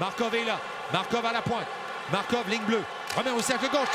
Markov est là. Markov à la pointe. Markov, ligne bleue. Remet au cercle gauche.